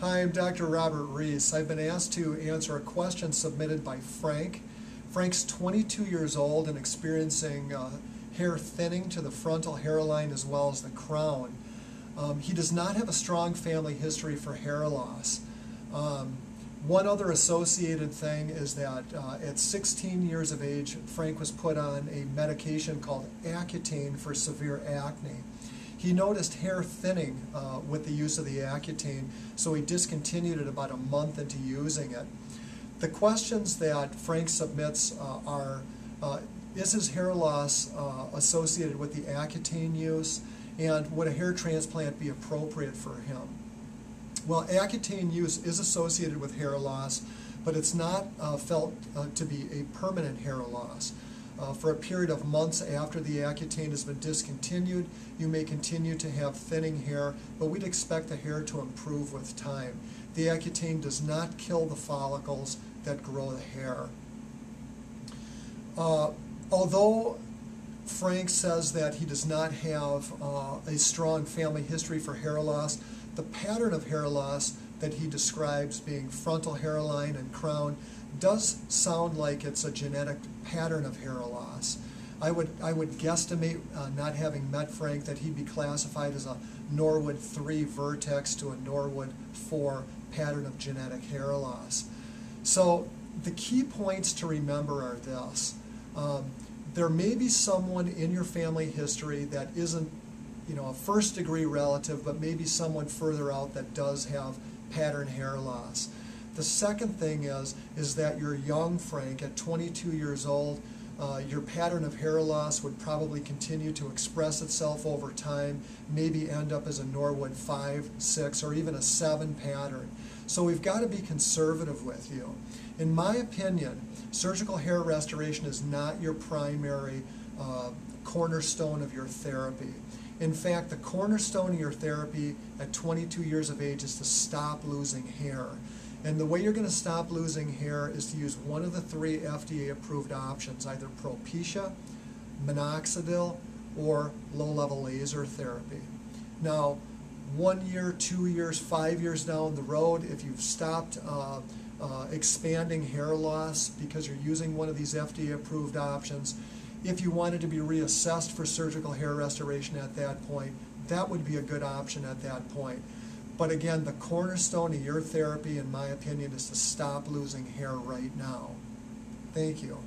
Hi, I'm Dr. Robert Reese. I've been asked to answer a question submitted by Frank. Frank's 22 years old and experiencing uh, hair thinning to the frontal hairline as well as the crown. Um, he does not have a strong family history for hair loss. Um, one other associated thing is that uh, at 16 years of age, Frank was put on a medication called Accutane for severe acne. He noticed hair thinning uh, with the use of the Accutane, so he discontinued it about a month into using it. The questions that Frank submits uh, are, uh, is his hair loss uh, associated with the Accutane use, and would a hair transplant be appropriate for him? Well, Accutane use is associated with hair loss, but it's not uh, felt uh, to be a permanent hair loss. Uh, for a period of months after the Accutane has been discontinued, you may continue to have thinning hair, but we'd expect the hair to improve with time. The Accutane does not kill the follicles that grow the hair. Uh, although Frank says that he does not have uh, a strong family history for hair loss, the pattern of hair loss that he describes being frontal hairline and crown does sound like it's a genetic pattern of hair loss. I would, I would guesstimate, uh, not having met Frank, that he'd be classified as a Norwood 3 vertex to a Norwood 4 pattern of genetic hair loss. So the key points to remember are this. Um, there may be someone in your family history that isn't you know, a first degree relative, but maybe someone further out that does have pattern hair loss. The second thing is, is that you're young, Frank, at 22 years old, uh, your pattern of hair loss would probably continue to express itself over time, maybe end up as a Norwood 5, 6, or even a 7 pattern. So we've got to be conservative with you. In my opinion, surgical hair restoration is not your primary uh, cornerstone of your therapy. In fact, the cornerstone of your therapy at 22 years of age is to stop losing hair. And the way you're going to stop losing hair is to use one of the three FDA approved options, either Propecia, minoxidil, or low-level laser therapy. Now, one year, two years, five years down the road, if you've stopped uh, uh, expanding hair loss because you're using one of these FDA approved options, if you wanted to be reassessed for surgical hair restoration at that point, that would be a good option at that point. But again, the cornerstone of your therapy, in my opinion, is to stop losing hair right now. Thank you.